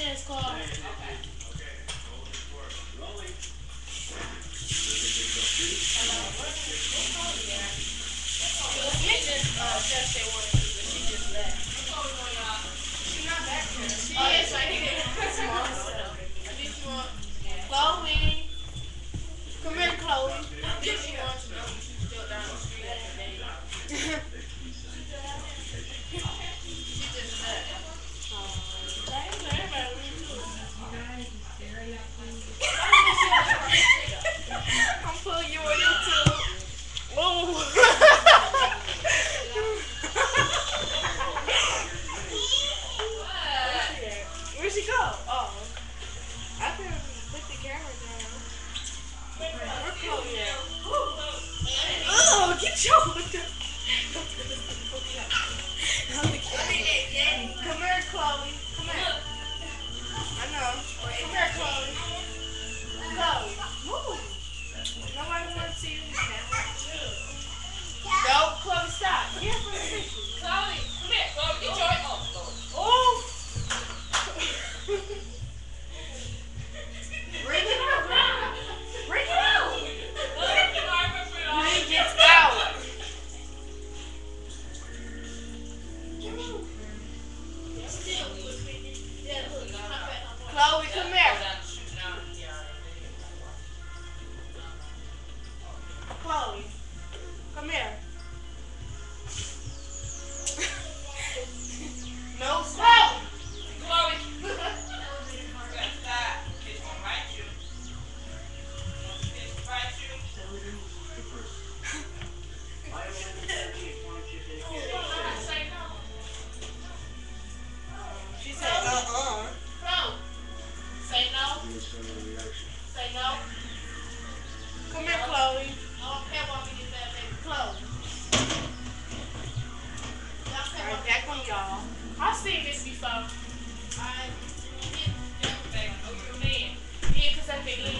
Yeah, it's. Okay. Hello. Just, uh. shoulder. Come here, Chloe. right back on y'all. I've seen this before. I get back over the man. Yeah, because I think